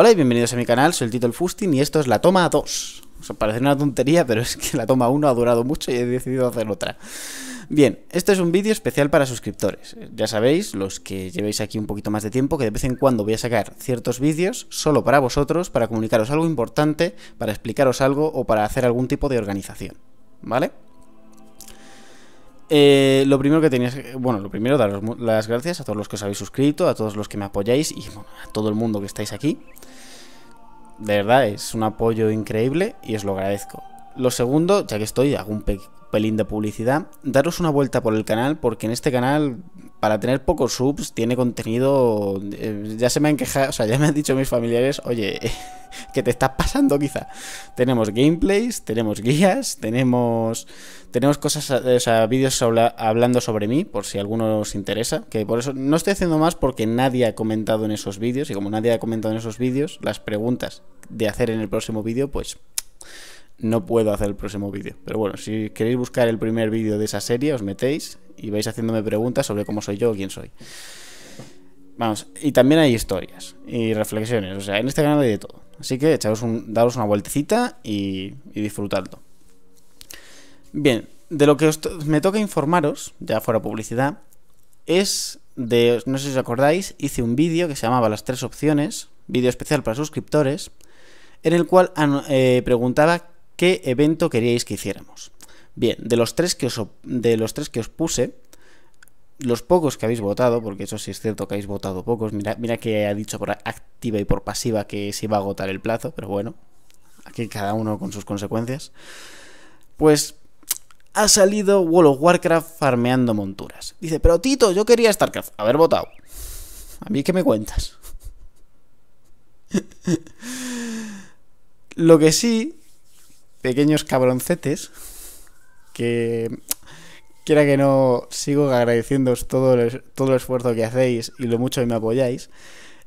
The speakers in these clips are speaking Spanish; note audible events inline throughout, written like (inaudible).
Hola y bienvenidos a mi canal, soy el Tito el Fustin y esto es la toma 2. O sea, parece una tontería, pero es que la toma 1 ha durado mucho y he decidido hacer otra. Bien, este es un vídeo especial para suscriptores. Ya sabéis, los que llevéis aquí un poquito más de tiempo, que de vez en cuando voy a sacar ciertos vídeos solo para vosotros, para comunicaros algo importante, para explicaros algo o para hacer algún tipo de organización. ¿Vale? Eh, lo primero que tenéis, bueno, lo primero, daros las gracias a todos los que os habéis suscrito, a todos los que me apoyáis y a todo el mundo que estáis aquí. De verdad, es un apoyo increíble y os lo agradezco. Lo segundo, ya que estoy, hago un pelín de publicidad, daros una vuelta por el canal, porque en este canal, para tener pocos subs, tiene contenido... Eh, ya se me han quejado, o sea, ya me han dicho mis familiares, oye, (laughs) que te estás pasando quizá. Tenemos gameplays, tenemos guías, tenemos... Tenemos cosas, o sea, vídeos hablando sobre mí, por si alguno os interesa. Que por eso no estoy haciendo más porque nadie ha comentado en esos vídeos. Y como nadie ha comentado en esos vídeos, las preguntas de hacer en el próximo vídeo, pues no puedo hacer el próximo vídeo. Pero bueno, si queréis buscar el primer vídeo de esa serie, os metéis y vais haciéndome preguntas sobre cómo soy yo o quién soy. Vamos, y también hay historias y reflexiones. O sea, en este canal hay de todo. Así que echaros un, daros una vueltecita y, disfrutadlo. Bien, de lo que me toca informaros, ya fuera publicidad, es de, no sé si os acordáis, hice un vídeo que se llamaba Las tres opciones, vídeo especial para suscriptores, en el cual eh, preguntaba qué evento queríais que hiciéramos. Bien, de los tres que os, de los tres que os puse, los pocos que habéis votado, porque eso sí es cierto que habéis votado pocos, mira, mira que ha dicho por activa y por pasiva que se iba a agotar el plazo, pero bueno, aquí cada uno con sus consecuencias. Pues ha salido World of Warcraft farmeando monturas. Dice, pero Tito, yo quería StarCraft. Haber votado. ¿A mí qué me cuentas? (laughs) Lo que sí, pequeños cabroncetes, que quiera que no, sigo agradeciéndoos todo el, todo el esfuerzo que hacéis y lo mucho que me apoyáis.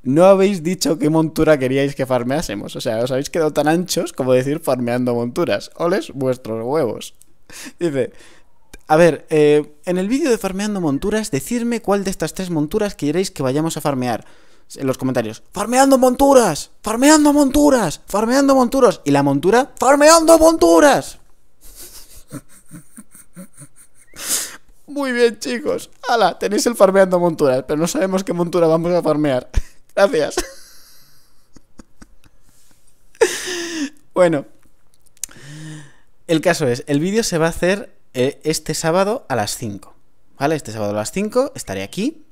No habéis dicho qué montura queríais que farmeásemos. O sea, os habéis quedado tan anchos como decir farmeando monturas. Oles vuestros huevos. Dice, a ver, eh, en el vídeo de farmeando monturas, decidme cuál de estas tres monturas queréis que vayamos a farmear. En los comentarios, farmeando monturas, farmeando monturas, farmeando monturas. Y la montura, farmeando monturas. (laughs) Muy bien, chicos. Hala, tenéis el farmeando monturas, pero no sabemos qué montura vamos a farmear. (laughs) Gracias. (laughs) bueno, el caso es, el vídeo se va a hacer eh, este sábado a las 5. ¿Vale? Este sábado a las 5 estaré aquí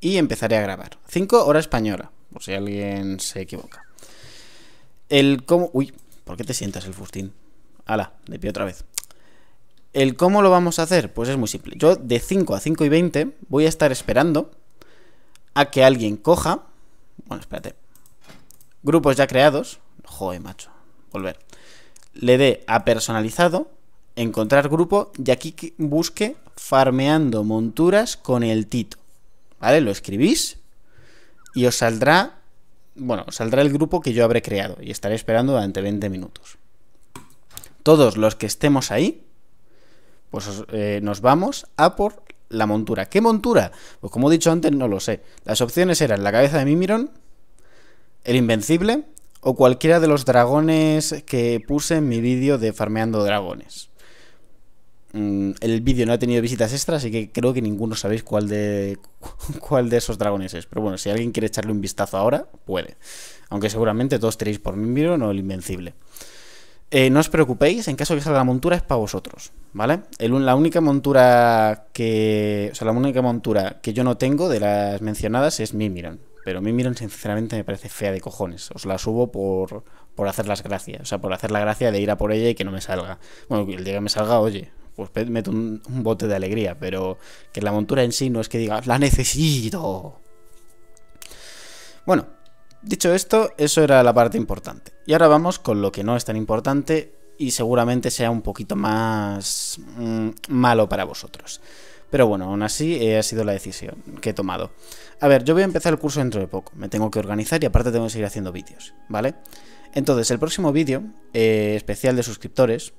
y empezaré a grabar. 5 hora española, por si alguien se equivoca. El cómo... Uy, ¿por qué te sientas el fustín? Hala, de pie otra vez. El cómo lo vamos a hacer, pues es muy simple. Yo de 5 a 5 y 20 voy a estar esperando a que alguien coja... Bueno, espérate. Grupos ya creados. Joder, macho. Volver le dé a personalizado, encontrar grupo y aquí busque farmeando monturas con el Tito. ¿Vale? Lo escribís y os saldrá, bueno, os saldrá el grupo que yo habré creado y estaré esperando durante 20 minutos. Todos los que estemos ahí, pues eh, nos vamos a por la montura. ¿Qué montura? Pues como he dicho antes, no lo sé. Las opciones eran la cabeza de Mimiron, el Invencible, o cualquiera de los dragones que puse en mi vídeo de farmeando dragones. Mm, el vídeo no ha tenido visitas extras, así que creo que ninguno sabéis cuál de, (laughs) cuál de esos dragones es. Pero bueno, si alguien quiere echarle un vistazo ahora, puede. Aunque seguramente todos tenéis por mi vídeo o el Invencible. Eh, no os preocupéis, en caso de que salga la montura es para vosotros, ¿vale? la única montura que. O sea, la única montura que yo no tengo de las mencionadas es Mimiron. Pero miren, sinceramente me parece fea de cojones. Os la subo por, por hacer las gracias. O sea, por hacer la gracia de ir a por ella y que no me salga. Bueno, el día que me salga, oye, pues meto un, bote de alegría. Pero que la montura en sí no es que diga, la necesito. Bueno, dicho esto, eso era la parte importante. Y ahora vamos con lo que no es tan importante y seguramente sea un poquito más mm, malo para vosotros. Pero bueno, aún así eh, ha sido la decisión que he tomado. A ver, yo voy a empezar el curso dentro de poco. Me tengo que organizar y aparte tengo que seguir haciendo vídeos, ¿vale? Entonces, el próximo vídeo, eh, especial de suscriptores,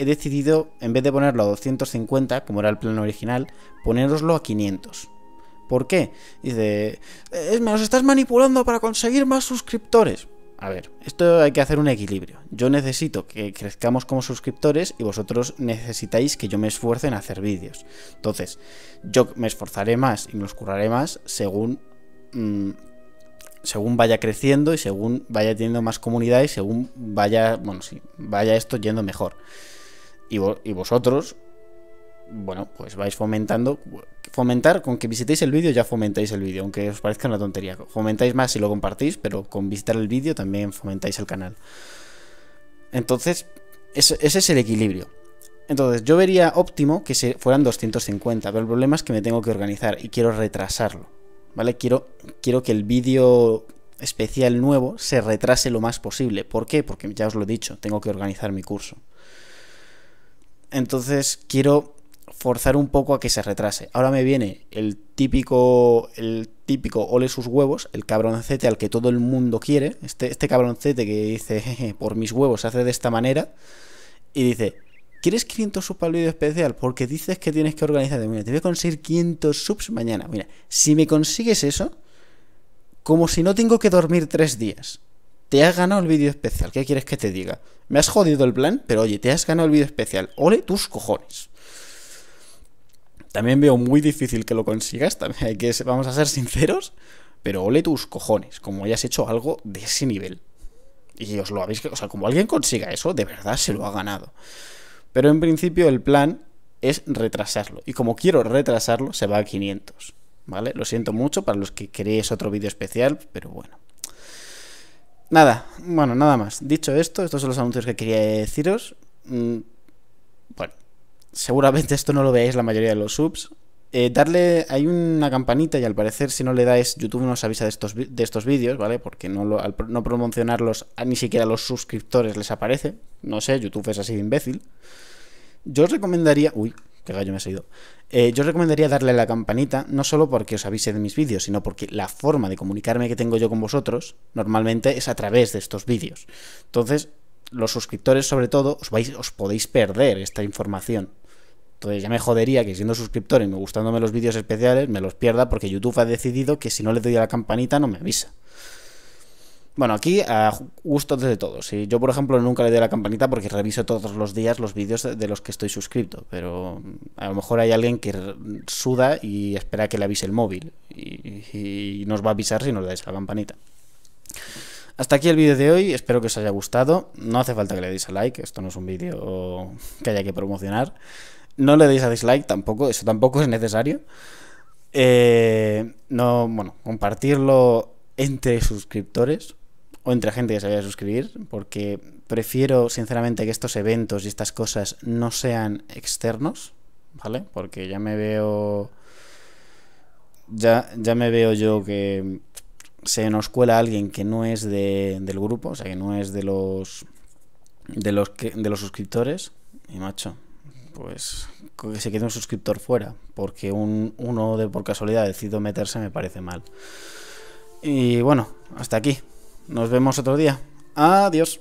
he decidido, en vez de ponerlo a 250, como era el plan original, poneroslo a 500. ¿Por qué? Dice, es, me los estás manipulando para conseguir más suscriptores. A ver, esto hay que hacer un equilibrio. Yo necesito que crezcamos como suscriptores y vosotros necesitáis que yo me esfuerce en hacer vídeos. Entonces, yo me esforzaré más y me los curraré más según mm, según vaya creciendo y según vaya teniendo más comunidad y según vaya, bueno, sí, vaya esto yendo mejor. Y, vosotros, bueno, pues vais fomentando. Fomentar, con que visitéis el vídeo ya fomentáis el vídeo, aunque os parezca una tontería. Fomentáis más si lo compartís, pero con visitar el vídeo también fomentáis el canal. Entonces, ese, ese es el equilibrio. Entonces, yo vería óptimo que se fueran 250, pero el problema es que me tengo que organizar y quiero retrasarlo. ¿vale? Quiero, quiero que el vídeo especial nuevo se retrase lo más posible. ¿Por qué? Porque ya os lo he dicho, tengo que organizar mi curso. Entonces quiero forzar un poco a que se retrase. Ahora me viene el típico, el típico ole sus huevos, el cabroncete al que todo el mundo quiere, este, este cabroncete que dice, por mis huevos se hace de esta manera, y dice, ¿Quieres 500 subs para el vídeo especial? Porque dices que tienes que organizarte. Mira, te voy a conseguir 500 subs mañana. Mira, si me consigues eso, como si no tengo que dormir tres días. Te has ganado el vídeo especial. ¿Qué quieres que te diga? Me has jodido el plan, pero oye, te has ganado el vídeo especial. Ole tus cojones. También veo muy difícil que lo consigas. Que, vamos a ser sinceros. Pero ole tus cojones, como hayas hecho algo de ese nivel. Y os lo habéis. O sea, como alguien consiga eso, de verdad se lo ha ganado. Pero en principio el plan es retrasarlo. Y como quiero retrasarlo, se va a 500. ¿Vale? Lo siento mucho para los que queréis otro vídeo especial, pero bueno. Nada, bueno, nada más. Dicho esto, estos son los anuncios que quería deciros. Mm, bueno, seguramente esto no lo veáis la mayoría de los subs. Eh, darle, hay una campanita y al parecer si no le dais, YouTube nos avisa de estos, de estos vídeos, ¿vale? Porque no al no promocionarlos ni siquiera a los suscriptores les aparece. No sé, YouTube es así de imbécil. Yo os recomendaría... Uy, qué gallo me ha salido. Eh, yo recomendaría darle a la campanita, no solo porque os avise de mis vídeos, sino porque la forma de comunicarme que tengo yo con vosotros normalmente es a través de estos vídeos. Entonces, los suscriptores sobre todo os, vais, os podéis perder esta información. Entonces ya me jodería que siendo suscriptor y me gustándome los vídeos especiales me los pierda porque YouTube ha decidido que si no le doy a la campanita no me avisa. Bueno, aquí a gusto de todos. yo, por ejemplo, nunca le doy la campanita porque reviso todos los días los vídeos de los que estoy suscrito. Pero a lo mejor hay alguien que suda y espera que le avise el móvil. Y, nos va a avisar si no le dais a la campanita. Hasta aquí el vídeo de hoy, espero que os haya gustado. No hace falta que le deis a like, esto no es un vídeo que haya que promocionar. No le deis a dislike tampoco, eso tampoco es necesario. Eh, no, bueno, compartirlo entre suscriptores o entre gente que se vaya a suscribir, porque prefiero sinceramente que estos eventos y estas cosas no sean externos, ¿vale? Porque ya me veo ya, ya me veo yo que se nos cuela alguien que no es de, del grupo, o sea, que no es de los de los que, de los suscriptores y macho, pues que se quede un suscriptor fuera, porque un, uno de por casualidad decidido meterse me parece mal. Y bueno, hasta aquí. Nos vemos otro día. Adiós.